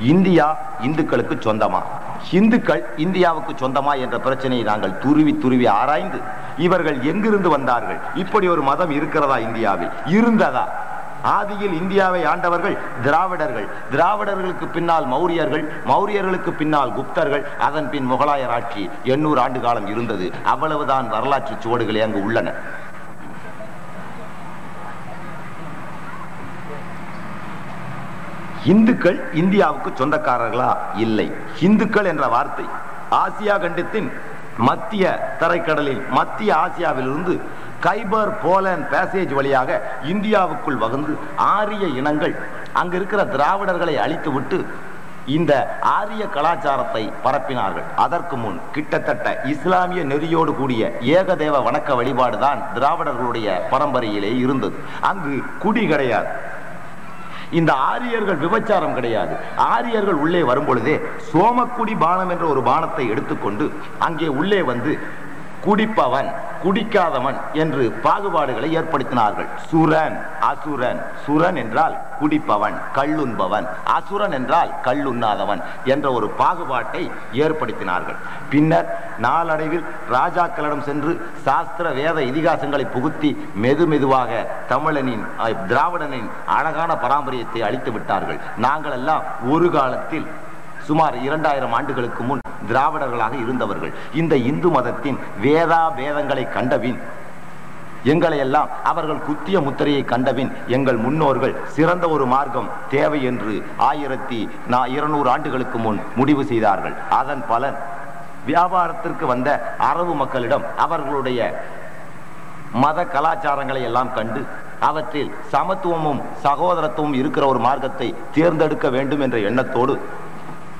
India இந்துக்களுக்கு சொந்தமா? இந்துக்கள் இந்தியாவுக்கு சொந்தமா என்ற பிரச்சனையை நாங்கள் துருவி துருவி ஆராய்ந்து இவர்கள் எங்கிருந்து வந்தார்கள்? இப்படி ஒரு மதம் இருக்கிறதா இந்தியாவில்? இருந்ததா? ஆதியில் இந்தியாவை ஆண்டவர்கள் திராவிடர்கள். திராவிடர்களுக்கு பின்னால் மௌரியர்கள் மௌரியர்களுக்கு பின்னால் குப்தர்கள் அதன் பின் முகலாயர் ஆட்சி எண்ணூறு ஆண்டு காலம் இருந்தது. அவ்வளவுதான் வரலாற்று சுவடுகளே அங்கு உள்ளன. இந்துக்கள் இந்தியாவுக்கு சொந்தக்காரர்களா? இல்லை. இந்துக்கள் என்ற வார்த்தை ஆசியா கண்டத்தின் மத்திய தரைக்கடலில் மத்திய ஆசியாவிலிருந்து கைபர் போலன் பேசேஜ் வழியாக இந்தியாவுக்குள் வகுந்து ஆரிய இனங்கள் அங்கு இருக்கிற திராவிடர்களை அழித்துவிட்டு இந்த ஆரிய கலாச்சாரத்தை பரப்பினார்கள். அதற்கு முன் கிட்டத்தட்ட இஸ்லாமிய நெறியோடு கூடிய ஏகதேவ வணக்க வழிபாடுதான் திராவிடர்களுடைய பரம்பரையிலே இருந்தது. அங்கு குடி கிடையாது. இந்த ஆரியர்கள் விபச்சாரம் கிடையாது. ஆரியர்கள் உள்ளே வரும் பொழுதே சோமக்குடி பானம் என்ற ஒரு பானத்தை எடுத்துக்கொண்டு அங்கே உள்ளே வந்து குடிப்பவன் குடிக்காதவன் என்று பாகுபாடுகளை ஏற்படுத்தினார்கள். சுரன் அசுரன். சுரன் என்றால் குடிப்பவன் கள்ளுண்பவன் அசுரன் என்றால் கள்ளுண்ணாதவன் என்ற ஒரு பாகுபாட்டை ஏற்படுத்தினார்கள். பின்னர் நாளடைவில் ராஜாக்களிடம் சென்று சாஸ்திர வேத இதிகாசங்களை புகுத்தி மெது மெதுவாக தமிழனின் திராவிடனின் அழகான பாரம்பரியத்தை அழித்து விட்டார்கள். நாங்கள் எல்லாம் ஒரு காலத்தில் சுமார் இரண்டாயிரம் ஆண்டுகளுக்கு முன் திராவிடர்களாக இருந்தவர்கள். இந்த இந்து மதத்தின் வேதா வேதங்களை கண்டபின் எங்களை எல்லாம் அவர்கள் குத்திய முத்திரையை கண்டபின் எங்கள் முன்னோர்கள் சிறந்த ஒரு மார்க்கம் தேவை என்று ஆயிரத்தி நா- இருநூறு ஆண்டுகளுக்கு முன் முடிவு செய்தார்கள். அதன் பலன் வியாபாரத்திற்கு வந்த அரபு மக்களிடம் அவர்களுடைய மத கலாச்சாரங்களை எல்லாம் கண்டு அவற்றில் சமத்துவமும் சகோதரத்துவமும் இருக்கிற ஒரு மார்க்கத்தை தேர்ந்தெடுக்க வேண்டும் என்ற எண்ணத்தோடு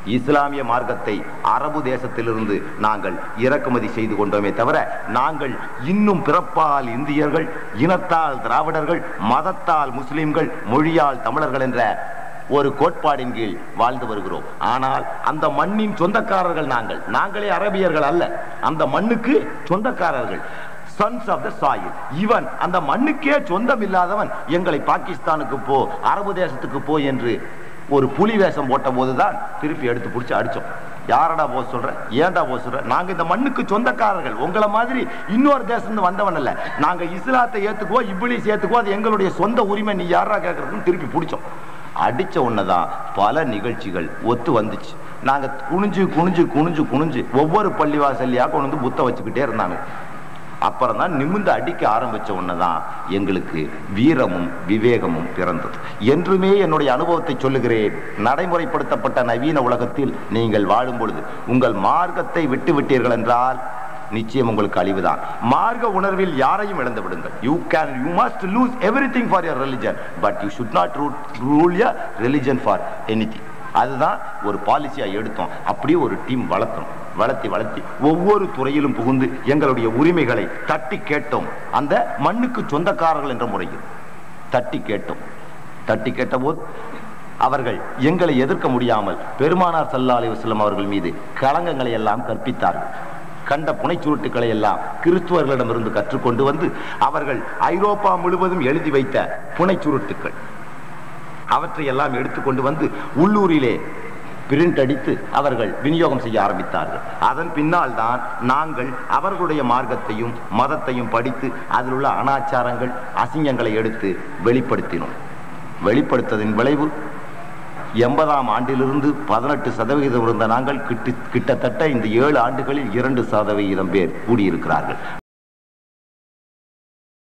இஸ்லாமிய மார்க்கத்தை அரபு தேசத்திலிருந்து நாங்கள் இறக்குமதி செய்து கொண்டோமே தவிர நாங்கள் இன்னும் பிறப்பால் இந்தியர்கள் இனத்தால் திராவிடர்கள் மதத்தால் முஸ்லிம்கள் மொழியால் தமிழர்கள் என்ற ஒரு கோட்பாடின் கீழ் வாழ்ந்து வருகிறோம். ஆனால் அந்த மண்ணின் சொந்தக்காரர்கள் நாங்கள். நாங்களே அரபியர்கள் அல்ல. அந்த மண்ணுக்கு சொந்தக்காரர்கள். சன்ஸ் ஆஃப் த சாயில் இவன் அந்த மண்ணுக்கே சொந்தம் இல்லாதவன் எங்களை பாகிஸ்தானுக்கு போ அரபு தேசத்துக்கு போ என்று ஒரு புலி வேஷம் போட்ட போது தான் திருப்பி எடுத்து பிடிச்சி அடிச்சோம். யாரடா போக சொல்ற? ஏன்டா போக சொல்ற? நாங்க இந்த மண்ணுக்கு சொந்தக்காரர்கள். உங்களை மாதிரி இன்னொரு தேசம் வந்தவன் இல்ல நாங்க இஸ்லாத்தை ஏத்துக்குவோ இப்படி ஏத்துக்குவோ அது எங்களுடைய சொந்த உரிமை. நீ யாரா கேட்கறதுன்னு திருப்பி பிடிச்சோம். அடிச்ச உடனேதான் பல நிகழ்ச்சிகள் ஒத்து வந்துச்சு. நாங்க குனிஞ்சு குனிஞ்சு குனிஞ்சு குனிஞ்சு ஒவ்வொரு பள்ளிவாசல்லையாக கொண்டு வந்து புத்த வச்சுக்கிட்டே இருந்தாங்க அப்புறம் தான் நிமிர்ந்து அடிக்க ஆரம்பிச்ச உடனேதான் எங்களுக்கு வீரமும் விவேகமும் பிறந்தது. என்றுமே என்னுடைய அனுபவத்தை சொல்லுகிறேன். நடைமுறைப்படுத்தப்பட்ட நவீன உலகத்தில் நீங்கள் வாழும் பொழுது உங்கள் மார்க்கத்தை விட்டுவிட்டீர்கள் என்றால் நிச்சயம் உங்களுக்கு அழிவுதான். மார்க்க உணர்வில் யாரையும் இழந்து விடுங்கள். You can you must lose everything for your religion but you should not rule your religion for any அதுதான் ஒரு பாலிசியா எடுத்தோம். அப்படியே ஒரு டீம் வளர்த்தோம். வளர்த்தி வளர்த்தி ஒவ்வொரு துறையிலும் புகுந்து எங்களுடைய உரிமைகளை தட்டி கேட்டோம். அந்த மண்ணுக்கு சொந்தக்காரர்கள் என்ற முறையில் தட்டி கேட்டோம். தட்டி கேட்டபோது அவர்கள் எங்களை எதிர்க்க முடியாமல் பெருமானார் சல்லா அலி அவர்கள் மீது களங்கங்களை எல்லாம் கற்பித்தார்கள். கண்ட புனைச்சுருட்டுக்களை எல்லாம் கிறிஸ்துவர்களிடமிருந்து கற்றுக்கொண்டு வந்து அவர்கள் ஐரோப்பா முழுவதும் எழுதி வைத்த புனைச்சுருட்டுக்கள். அவற்றை எல்லாம் எடுத்துக்கொண்டு வந்து உள்ளூரிலே பிரிண்ட் அடித்து அவர்கள் விநியோகம் செய்ய ஆரம்பித்தார்கள். அதன் பின்னால் தான் நாங்கள் அவர்களுடைய மார்க்கத்தையும் மதத்தையும் படித்து அதில் உள்ள அனாச்சாரங்கள் அசிங்கங்களை எடுத்து வெளிப்படுத்தினோம். வெளிப்படுத்ததின் விளைவு எண்பதாம் ஆண்டிலிருந்து பதினெட்டு சதவிகிதம் இருந்த நாங்கள் கிட்டு கிட்டத்தட்ட இந்த ஏழு ஆண்டுகளில் இரண்டு சதவிகிதம் பேர் கூடியிருக்கிறார்கள்.